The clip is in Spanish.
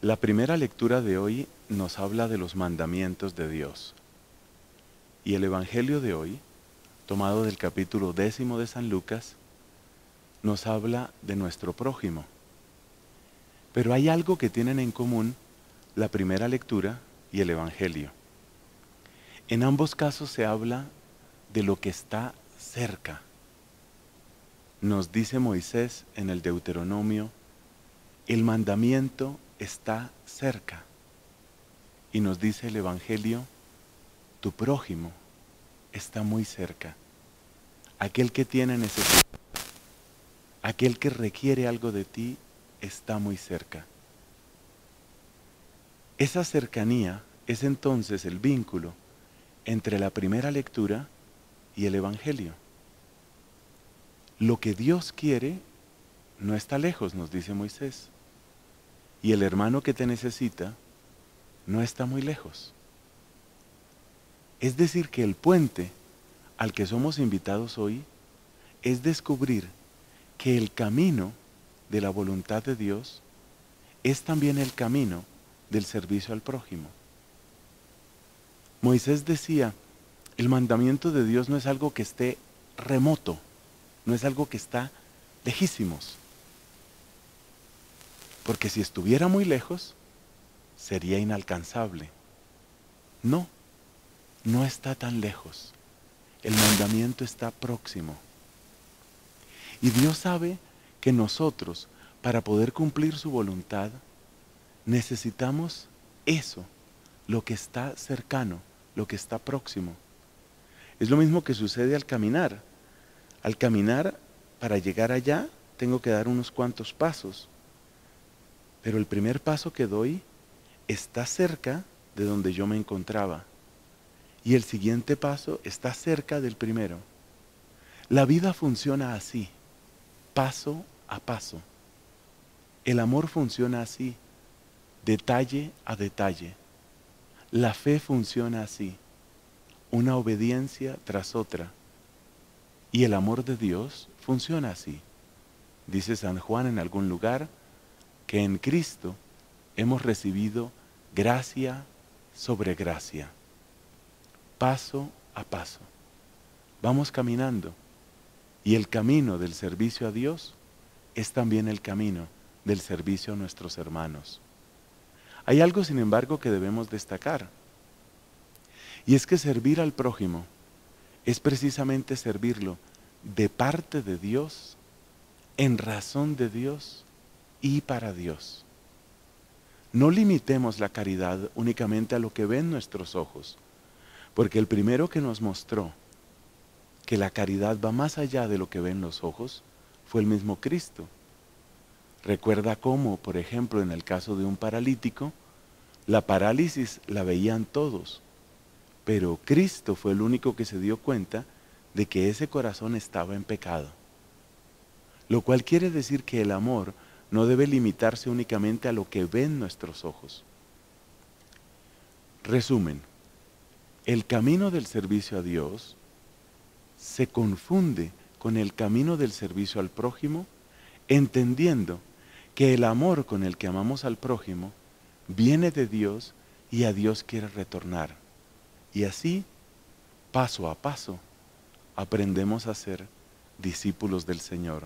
La primera lectura de hoy nos habla de los mandamientos de Dios. Y el Evangelio de hoy, tomado del capítulo décimo de San Lucas, nos habla de nuestro prójimo. Pero hay algo que tienen en común la primera lectura y el Evangelio. En ambos casos se habla de lo que está cerca. Nos dice Moisés en el Deuteronomio, el mandamiento está cerca. Y nos dice el Evangelio, tu prójimo está muy cerca. Aquel que tiene necesidad, aquel que requiere algo de ti, está muy cerca. Esa cercanía es entonces el vínculo entre la primera lectura y el Evangelio. Lo que Dios quiere no está lejos, nos dice Moisés. Y el hermano que te necesita no está muy lejos. Es decir, que el puente al que somos invitados hoy es descubrir que el camino de la voluntad de Dios es también el camino del servicio al prójimo. Moisés decía, el mandamiento de Dios no es algo que esté remoto, no es algo que está lejísimos. Porque si estuviera muy lejos, sería inalcanzable. No, no está tan lejos. El mandamiento está próximo. Y Dios sabe que nosotros, para poder cumplir su voluntad, necesitamos eso, lo que está cercano, lo que está próximo. Es lo mismo que sucede al caminar. Al caminar, para llegar allá, tengo que dar unos cuantos pasos. Pero el primer paso que doy está cerca de donde yo me encontraba. Y el siguiente paso está cerca del primero. La vida funciona así, paso a paso. El amor funciona así, detalle a detalle. La fe funciona así, una obediencia tras otra. Y el amor de Dios funciona así. Dice San Juan en algún lugar, que en Cristo hemos recibido gracia sobre gracia, paso a paso. Vamos caminando y el camino del servicio a Dios es también el camino del servicio a nuestros hermanos. Hay algo, sin embargo, que debemos destacar. Y es que servir al prójimo es precisamente servirlo de parte de Dios, en razón de Dios y para Dios. No limitemos la caridad únicamente a lo que ven nuestros ojos, porque el primero que nos mostró que la caridad va más allá de lo que ven los ojos fue el mismo Cristo. Recuerda cómo, por ejemplo, en el caso de un paralítico, la parálisis la veían todos, pero Cristo fue el único que se dio cuenta de que ese corazón estaba en pecado. Lo cual quiere decir que el amor no debe limitarse únicamente a lo que ven nuestros ojos. Resumen, el camino del servicio a Dios se confunde con el camino del servicio al prójimo, entendiendo que el amor con el que amamos al prójimo viene de Dios y a Dios quiere retornar. Y así, paso a paso, aprendemos a ser discípulos del Señor.